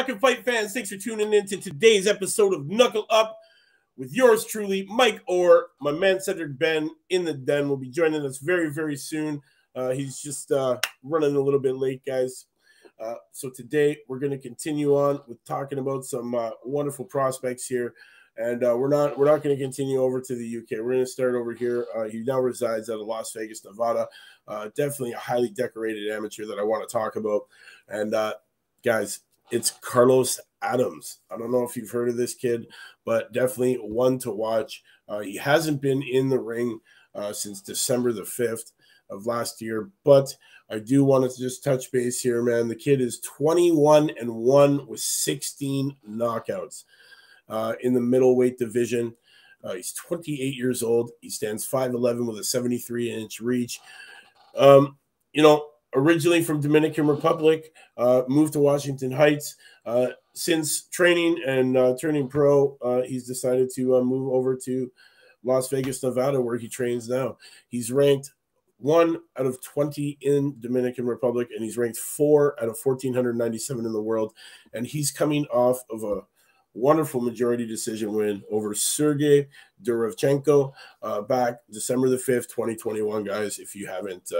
talking fight fans? Thanks for tuning in to today's episode of Knuckle Up with yours truly, Mike Orr. My man Cedric Ben in the den will be joining us very, very soon. Uh, he's just uh, running a little bit late, guys. Uh, so today we're going to continue on with talking about some uh, wonderful prospects here, and uh, we're not we're not going to continue over to the UK. We're going to start over here. Uh, he now resides out of Las Vegas, Nevada. definitely a highly decorated amateur that I want to talk about. And guys, it's Carlos Adames. I don't know if you've heard of this kid, but definitely one to watch. Uh, he hasn't been in the ring uh, since December the 5th of last year, but I do want to just touch base here, man. The kid is 21 and 1 with 16 knockouts uh, in the middleweight division. Uh, he's 28 years old. He stands 5'11 with a 73 inch reach. Um, you know, originally from Dominican Republic, uh, moved to Washington Heights. Uh, since training and uh, turning pro, uh, he's decided to uh, move over to Las Vegas, Nevada, where he trains now. He's ranked one out of 20 in Dominican Republic, and he's ranked four out of 1,497 in the world. And he's coming off of a wonderful majority decision win over Sergey Derevyanchenko uh, back December the 5th, 2021. Guys, if you haven't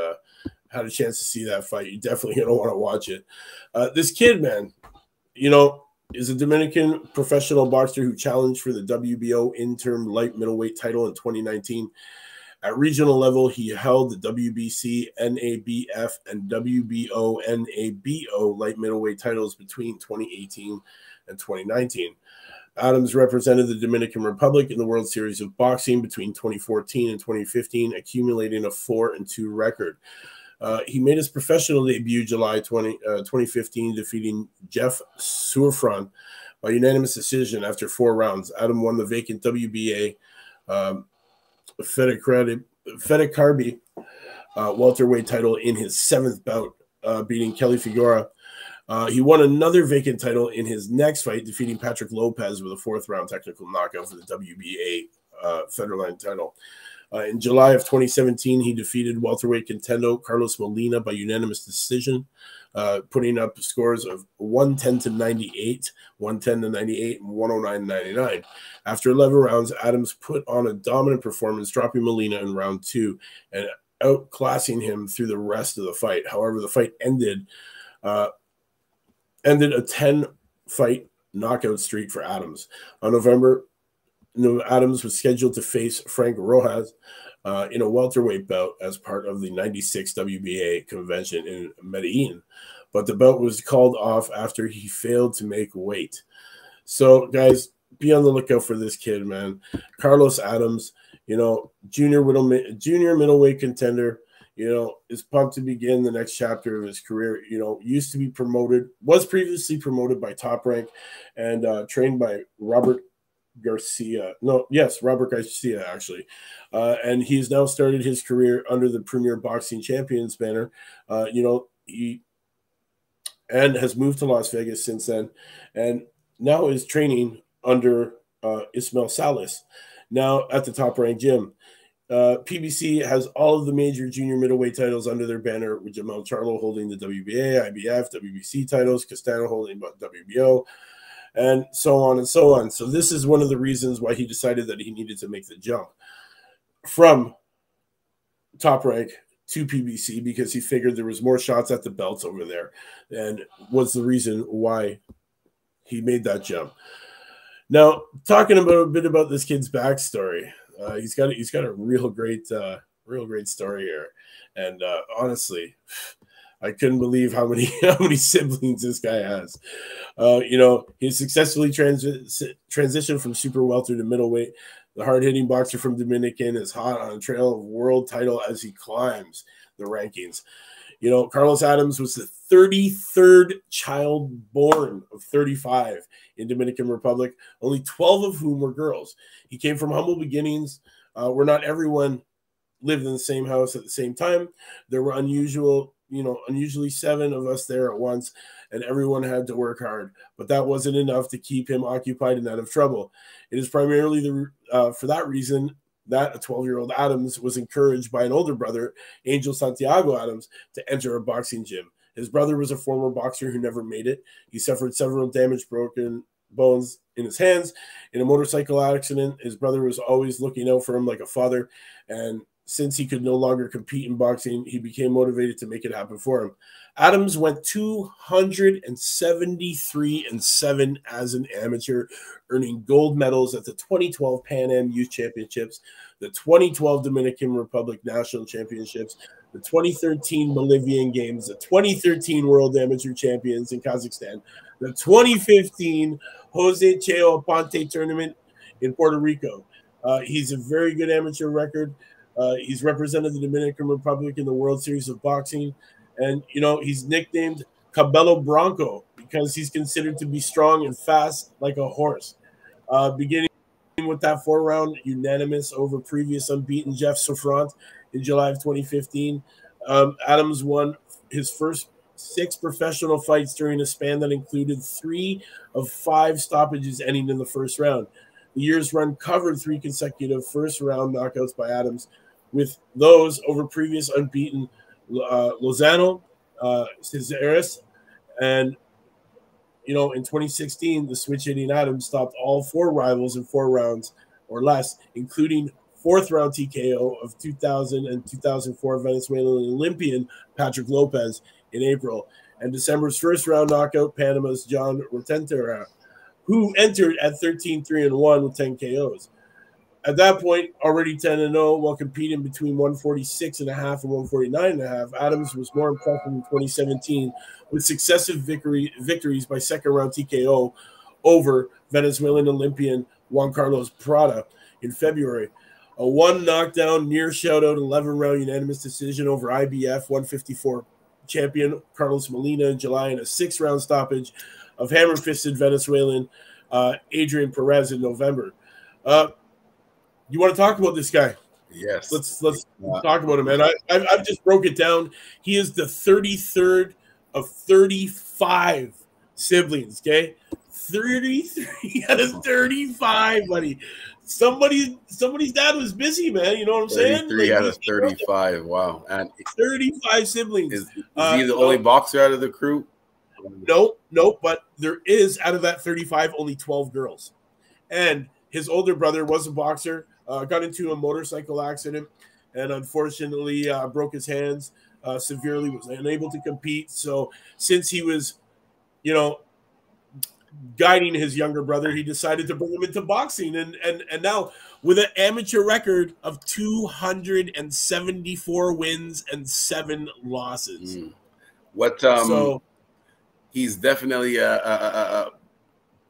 had a chance to see that fight, you definitely to want to watch it. Uh, this kid, man, you know, is a Dominican professional boxer who challenged for the WBO interim light middleweight title in 2019. At regional level, he held the WBC, NABF, and WBO, NABO light middleweight titles between 2018 and 2019. Adames represented the Dominican Republic in the World Series of Boxing between 2014 and 2015, accumulating a 4 and 2 record. Uh, he made his professional debut July 20, uh, 2015, defeating Jeff Souffrant by unanimous decision after four rounds. Adam won the vacant WBA um, Fedecaribe uh, welterweight title in his seventh bout, uh, beating Kelly Figueroa. Uh, he won another vacant title in his next fight, defeating Patrick Lopez with a fourth round technical knockout for the WBA uh, Fedelatin title. Uh, in July of 2017, he defeated welterweight contender Carlos Molina by unanimous decision, uh, putting up scores of 110 to 98, 110 to 98, and 109 99. After 11 rounds, Adames put on a dominant performance, dropping Molina in round two and outclassing him through the rest of the fight. However, the fight ended uh, ended a 10 fight knockout streak for Adames. On November Adames was scheduled to face Frank Rojas uh, in a welterweight bout as part of the 96 WBA convention in Medellin, but the bout was called off after he failed to make weight. So, guys, be on the lookout for this kid, man. Carlos Adames, you know, junior middle junior middleweight contender, you know, is pumped to begin the next chapter of his career. You know, used to be promoted, was previously promoted by Top Rank, and uh, trained by Robert Garcia. No, yes, Robert Garcia, actually. Uh, and he's now started his career under the Premier Boxing Champions banner. Uh, you know, he and has moved to Las Vegas since then, and now is training under uh, Ismael Salas, now at the top ranked gym. Uh, PBC has all of the major junior middleweight titles under their banner, with Jermell Charlo holding the WBA, IBF, WBC titles, Castano holding WBO, and so on and so on. So this is one of the reasons why he decided that he needed to make the jump from top rank to PBC because he figured there was more shots at the belts over there, and was the reason why he made that jump. Now, talking about a bit about this kid's backstory, uh, he's got he's got a real great uh, real great story here, and uh, honestly, I couldn't believe how many how many siblings this guy has. Uh, you know, he successfully trans- transitioned from super welter to middleweight. The hard hitting boxer from Dominican is hot on a trail of world title as he climbs the rankings. You know, Carlos Adames was the 33rd child born of 35 in Dominican Republic, only 12 of whom were girls. He came from humble beginnings uh, where not everyone lived in the same house at the same time. There were unusual you know, unusually seven of us there at once, and everyone had to work hard. But that wasn't enough to keep him occupied and out of trouble. It is primarily the uh, for that reason that a 12 year old Adames was encouraged by an older brother, Angel Santiago Adames, to enter a boxing gym. His brother was a former boxer who never made it. He suffered several damaged, broken bones in his hands in a motorcycle accident. His brother was always looking out for him like a father. And since he could no longer compete in boxing, he became motivated to make it happen for him. Adames went 273 and 7 as an amateur, earning gold medals at the 2012 Pan Am Youth Championships, the 2012 Dominican Republic National Championships, the 2013 Bolivarian Games, the 2013 World Amateur Champions in Kazakhstan, the 2015 Jose Cheo Aponte Tournament in Puerto Rico. Uh, he's a very good amateur record. Uh, he's represented the Dominican Republic in the World Series of Boxing. And, you know, he's nicknamed Caballo Bronco because he's considered to be strong and fast like a horse. Uh, beginning with that four round unanimous over previous unbeaten Jeff Souffrant in July of 2015. Um, Adames won his first six professional fights during a span that included three of five stoppages ending in the first round. The year's run covered three consecutive first round knockouts by Adames, with those over previous unbeaten uh, Lozano, uh, Cesares, and you know, in 2016, the switch hitting Adames stopped all four rivals in four rounds or less, including fourth round TKO of 2000 and 2004 Venezuelan Olympian Patrick Lopez in April, and December's first round knockout Panama's John Rotentera, who entered at 13 3 and 1 with 10 KOs. At that point, already 10 and 0 while competing between 146 and a half and 149 and a half, Adames was more impressive in 2017 with successive victory, victories by second round TKO over Venezuelan Olympian Juan Carlos Prada in February a one knockdown near shoutout, 11 round unanimous decision over IBF 154 champion Carlos Molina in July and a six round stoppage of hammer fisted Venezuelan uh, Adrian Perez in November. Uh, you want to talk about this guy? Yes. Let's let's yeah. talk about him, man. I, I I've just broke it down. He is the 33rd of 35 siblings. Okay, 33 out of 35, buddy somebody somebody's dad was busy, man. You know what I'm saying? Three like, out of 35. Wow. And 35 siblings. Is, is uh, he the only boxer out of the crew? No, no, but there is out of that 35 only 12 girls. And his older brother was a boxer, uh, got into a motorcycle accident, and unfortunately uh, broke his hands uh, severely, was unable to compete. So since he was, you know, guiding his younger brother, he decided to bring him into boxing, and and and now with an amateur record of 274 wins and seven losses. Mm. What um, so he's definitely uh, uh, uh, uh,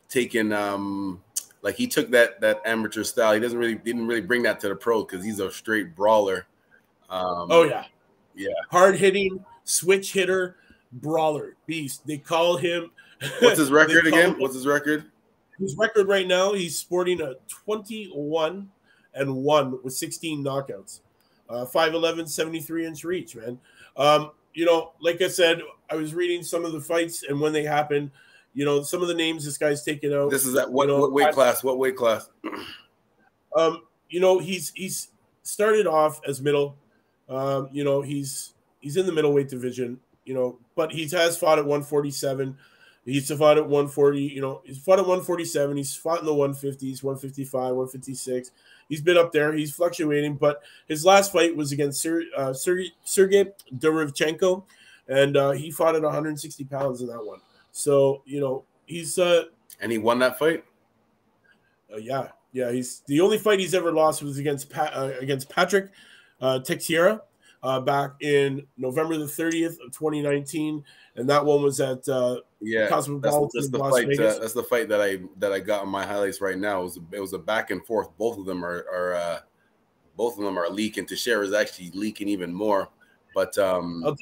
taken um like he took that that amateur style. He doesn't really didn't really bring that to the pro because he's a straight brawler. Um, oh yeah, yeah, hard hitting, switch hitter, brawler, beast. They call him What's his record again? What's his record? His record right now, he's sporting a 21 and 1 with 16 knockouts. Uh, 5'11, 73 inch reach, man. Um, you know, like I said, I was reading some of the fights and when they happen, you know, some of the names this guy's taken out. This is at what, you know, what weight class? What weight class? Um, you know, he's he's started off as middle. Um, you know, he's he's in the middleweight division, you know, but he has fought at 147. He's fought at 140, you know, he's fought at 147. He's fought in the 150s, 155, 156. He's been up there. He's fluctuating, but his last fight was against Ser, uh, Sergey, Sergey Derevyanchenko, and uh, he fought at 160 pounds in that one. So, you know, he's. Uh, and he won that fight? Uh, yeah. Yeah. He's the only fight he's ever lost was against, pa- uh, against Patrick uh, Teixeira uh, back in November the 30th of 2019, and that one was at uh, yeah, that's, that's the Las fight. Uh, that's the fight that I that I got on my highlights right now. It was it was a back and forth. Both of them are are uh, both of them are leaking. Teixeira is actually leaking even more, but um,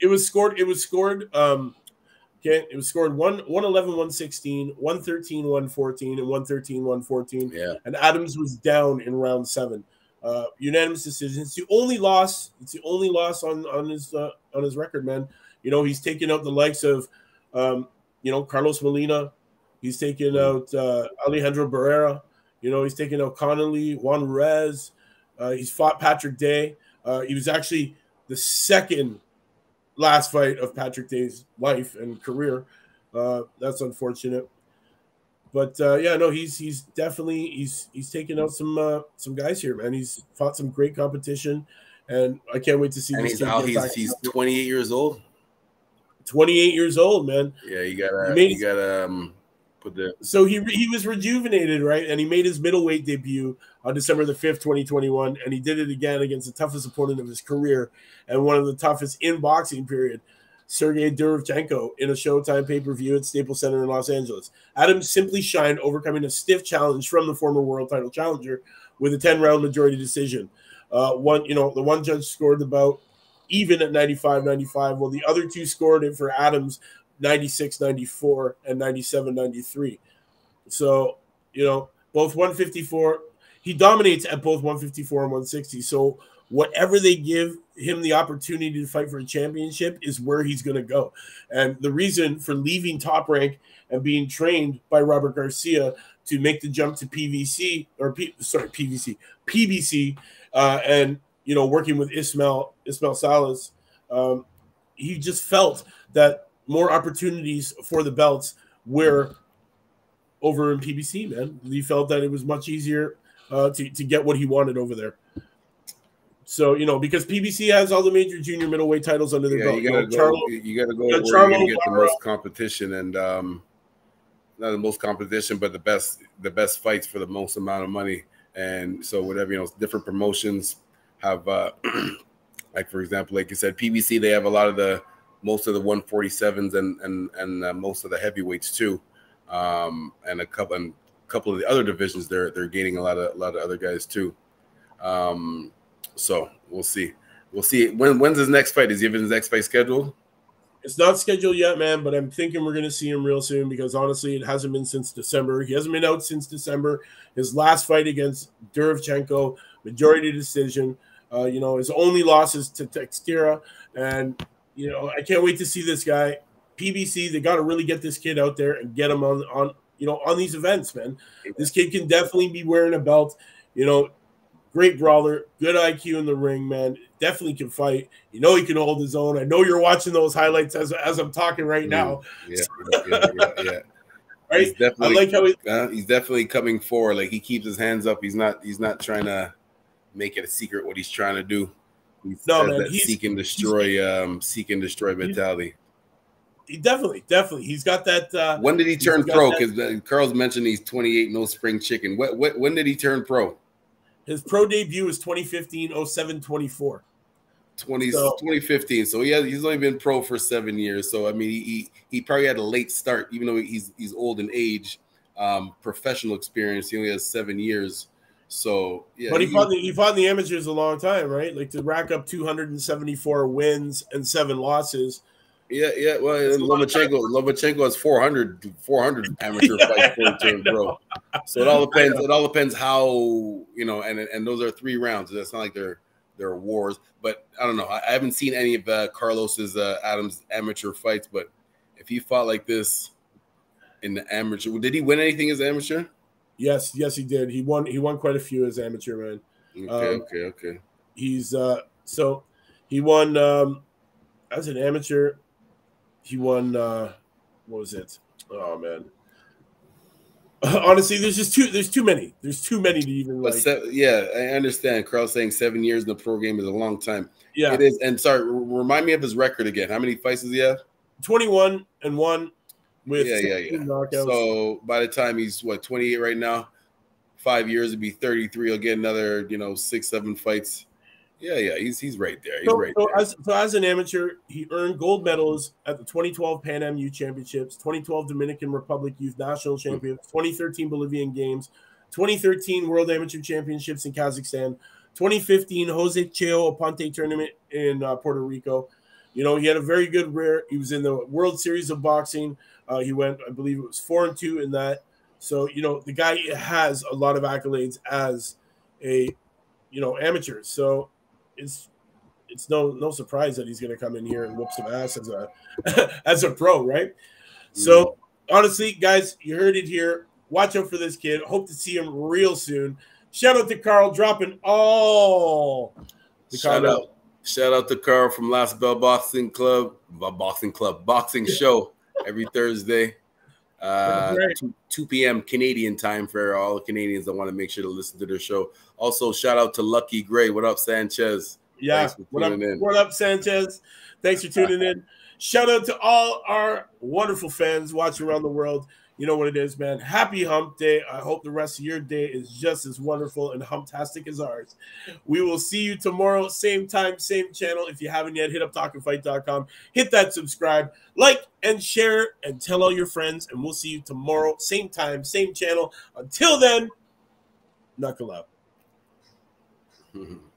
it was scored. It was scored. Um, Okay, it was scored 1 111, 116, 113, 114, and 113, 114. Yeah. And Adames was down in round seven. Uh, unanimous decision. It's the only loss. It's the only loss on on his uh, on his record, man. You know, he's taken out the likes of, um, you know, Carlos Molina. He's taken mm-hmm. out uh, Alejandro Barrera. You know, he's taken out Connolly, Juan Rez. Uh, he's fought Patrick Day. Uh, he was actually the second last fight of Patrick Day's life and career. Uh, that's unfortunate. But uh, yeah, no, he's he's definitely he's he's taking out some uh, some guys here, man. He's fought some great competition, and I can't wait to see. And he's out. He's, he's 28 years old. 28 years old, man. Yeah, you gotta you gotta um, the. So he he was rejuvenated, right? And he made his middleweight debut on December the 5th, 2021, and he did it again against the toughest opponent of his career and one of the toughest in boxing period. Sergey Derevyanchenko in a Showtime pay per view at Staples Center in Los Angeles. Adames simply shined, overcoming a stiff challenge from the former world title challenger with a 10 round majority decision. Uh, one, you know, the one judge scored about even at 95 95, while the other two scored it for Adames 96 94 and 97 93. So, you know, both 154, he dominates at both 154 and 160. So, whatever they give him the opportunity to fight for a championship is where he's going to go. And the reason for leaving top rank and being trained by Robert Garcia to make the jump to PVC or P, sorry PVC PBC uh, and you know working with Ismael Ismael Salas, um, he just felt that more opportunities for the belts were over in PBC. Man, he felt that it was much easier uh, to to get what he wanted over there. So you know, because PBC has all the major junior middleweight titles under their yeah, belt. You gotta, you know, go, Charlo, you gotta go. where you're gonna get the most competition and um, not the most competition, but the best the best fights for the most amount of money. And so whatever you know, different promotions have uh, like for example, like you said, PBC they have a lot of the most of the 147s and and and uh, most of the heavyweights too, um, and a couple and a couple of the other divisions they're they're gaining a lot of a lot of other guys too. Um, so we'll see. We'll see. When when's his next fight? Is he even his next fight scheduled? It's not scheduled yet, man, but I'm thinking we're gonna see him real soon because honestly, it hasn't been since December. He hasn't been out since December. His last fight against Derevyanchenko, majority decision. Uh, you know, his only losses to Teixeira, and you know, I can't wait to see this guy. PBC, they got to really get this kid out there and get him on on you know on these events, man. This kid can definitely be wearing a belt. You know, Great brawler, good IQ in the ring, man. Definitely can fight. You know he can hold his own. I know you're watching those highlights as, as I'm talking right mm, now. Yeah, yeah, yeah, yeah. right. He's definitely, I like how he, uh, he's definitely coming forward. Like he keeps his hands up. He's not. He's not trying to make it a secret what he's trying to do. He no man, that he's, seek and destroy, um, seek and destroy mentality. He definitely, definitely. He's got that. Uh, when did he turn pro? Because uh, Carl's mentioned he's 28, no spring chicken. What, what, when did he turn pro? His pro debut was 2015 07 24. 20, so, 2015. So he has, he's only been pro for seven years. So I mean, he he probably had a late start, even though he's he's old in age. Um, professional experience, he only has seven years. So yeah, but he, he fought the, he fought in the amateurs a long time, right? Like to rack up 274 wins and seven losses. Yeah, yeah. Well, Lomachenko, Lomachenko has 400, 400 amateur yeah, fights for turn pro. So it all depends. It all depends how you know, and and those are three rounds. That's not like they're they're wars. But I don't know. I, I haven't seen any of uh, Carlos's uh, Adames amateur fights. But if he fought like this in the amateur, did he win anything as amateur? Yes, yes, he did. He won. He won quite a few as amateur man. Okay, um, okay, okay. He's uh so he won um as an amateur he won. Uh, what was it? Oh man. Honestly, there's just too there's too many. There's too many to even like. Se- yeah, I understand. Carl saying seven years in the pro game is a long time. Yeah, it is. And sorry, remind me of his record again. How many fights does he have? Twenty-one and one. With yeah, yeah, yeah. Knockouts. So by the time he's what 28 right now, five years would be 33. He'll get another, you know, six, seven fights. Yeah, yeah, he's he's right there. He's so, right so there. As, so as an amateur, he earned gold medals at the 2012 Pan Am Youth Championships, 2012 Dominican Republic Youth National hmm. Championships, 2013 Bolivarian Games, 2013 World Amateur Championships in Kazakhstan, 2015 Jose Cheo Aponte Tournament in uh, Puerto Rico. You know, he had a very good rare. He was in the World Series of Boxing. Uh, he went, I believe it was four and two in that. So you know, the guy has a lot of accolades as a you know amateur. So it's it's no no surprise that he's going to come in here and whoop some ass as a as a pro, right? Mm. So honestly, guys, you heard it here. Watch out for this kid. Hope to see him real soon. Shout out to Carl dropping all the shout out. Shout out to Carl from Last Bell Boxing Club, Boxing Club, Boxing Show every Thursday, uh, 2, 2 p.m. Canadian time for all the Canadians that want to make sure to listen to their show. Also, shout out to Lucky Gray. What up, Sanchez? Yeah, what up, in. what up, Sanchez? Thanks for tuning in. Shout out to all our wonderful fans watching around the world. You know what it is, man. Happy hump day. I hope the rest of your day is just as wonderful and humptastic as ours. We will see you tomorrow, same time, same channel. If you haven't yet, hit up talkinfight.com. Hit that subscribe, like, and share, and tell all your friends. And we'll see you tomorrow, same time, same channel. Until then, knuckle up.